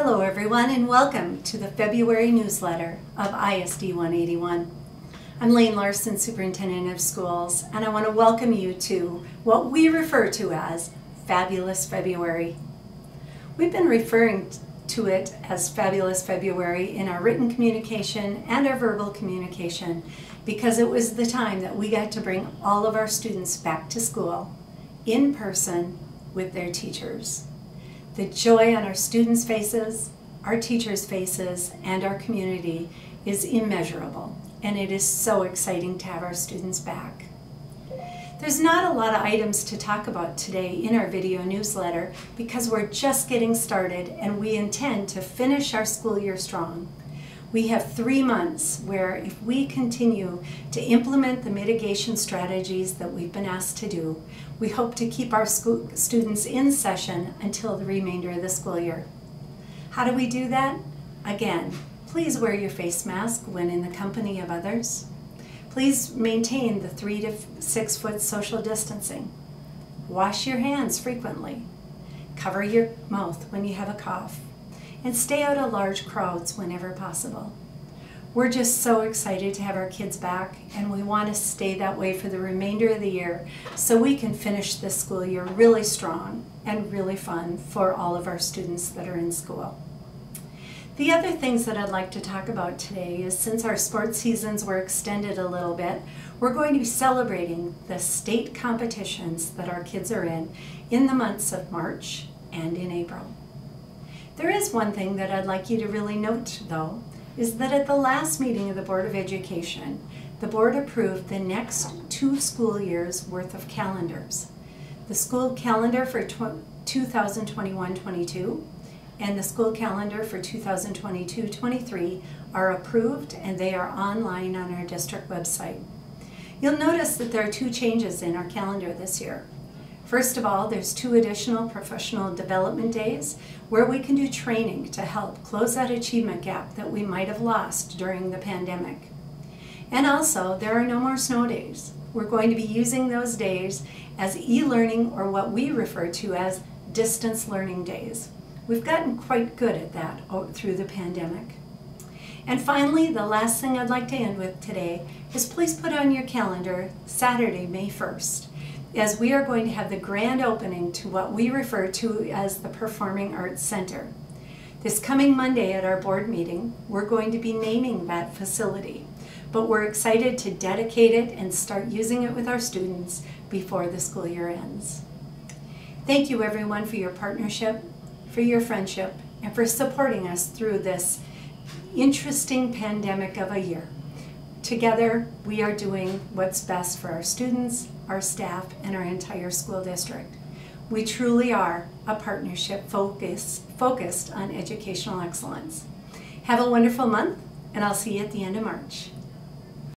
Hello everyone and welcome to the February newsletter of ISD 181. I'm Lane Larson, Superintendent of Schools, and I want to welcome you to what we refer to as Fabulous February. We've been referring to it as Fabulous February in our written communication and our verbal communication because it was the time that we got to bring all of our students back to school in person with their teachers. The joy on our students' faces, our teachers' faces, and our community is immeasurable, and it is so exciting to have our students back. There's not a lot of items to talk about today in our video newsletter because we're just getting started and we intend to finish our school year strong. We have three months where if we continue to implement the mitigation strategies that we've been asked to do, we hope to keep our students in session until the remainder of the school year. How do we do that? Again, please wear your face mask when in the company of others. Please maintain the three to six foot social distancing. Wash your hands frequently. Cover your mouth when you have a cough and stay out of large crowds whenever possible. We're just so excited to have our kids back and we want to stay that way for the remainder of the year so we can finish this school year really strong and really fun for all of our students that are in school. The other things that I'd like to talk about today is since our sports seasons were extended a little bit, we're going to be celebrating the state competitions that our kids are in in the months of March and in April. There is one thing that I'd like you to really note, though, is that at the last meeting of the Board of Education, the board approved the next two school years worth of calendars. The school calendar for 2021-22 and the school calendar for 2022-23 are approved and they are online on our district website. You'll notice that there are two changes in our calendar this year. First of all, there's two additional professional development days where we can do training to help close that achievement gap that we might have lost during the pandemic. And also, there are no more snow days. We're going to be using those days as e-learning or what we refer to as distance learning days. We've gotten quite good at that oh, through the pandemic. And finally, the last thing I'd like to end with today is please put on your calendar Saturday, May 1st as we are going to have the grand opening to what we refer to as the Performing Arts Center. This coming Monday at our board meeting, we're going to be naming that facility, but we're excited to dedicate it and start using it with our students before the school year ends. Thank you everyone for your partnership, for your friendship, and for supporting us through this interesting pandemic of a year. Together, we are doing what's best for our students, our staff, and our entire school district. We truly are a partnership focus, focused on educational excellence. Have a wonderful month, and I'll see you at the end of March.